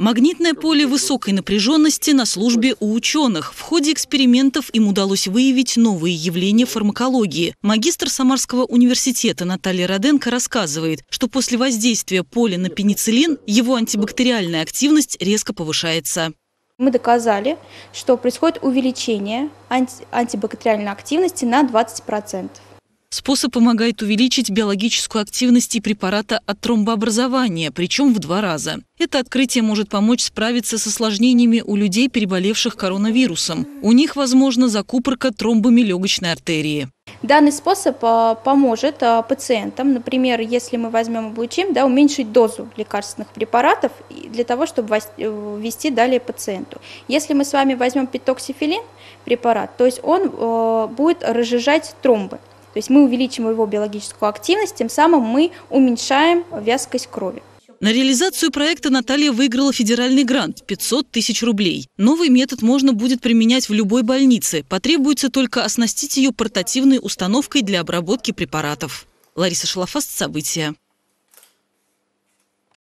Магнитное поле высокой напряженности на службе у ученых. В ходе экспериментов им удалось выявить новые явления фармакологии. Магистр Самарского университета Наталья Роденко рассказывает, что после воздействия поля на пенициллин его антибактериальная активность резко повышается. Мы доказали, что происходит увеличение анти антибактериальной активности на 20%. Способ помогает увеличить биологическую активность препарата от тромбообразования, причем в два раза. Это открытие может помочь справиться с осложнениями у людей, переболевших коронавирусом. У них, возможно, закупорка тромбами легочной артерии. Данный способ а, поможет а, пациентам, например, если мы возьмем и обучим, да, уменьшить дозу лекарственных препаратов для того, чтобы э, ввести далее пациенту. Если мы с вами возьмем питоксифилин препарат, то есть он э, будет разжижать тромбы. То есть мы увеличим его биологическую активность, тем самым мы уменьшаем вязкость крови. На реализацию проекта Наталья выиграла федеральный грант – 500 тысяч рублей. Новый метод можно будет применять в любой больнице. Потребуется только оснастить ее портативной установкой для обработки препаратов. Лариса Шалафаст, события.